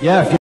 Yeah.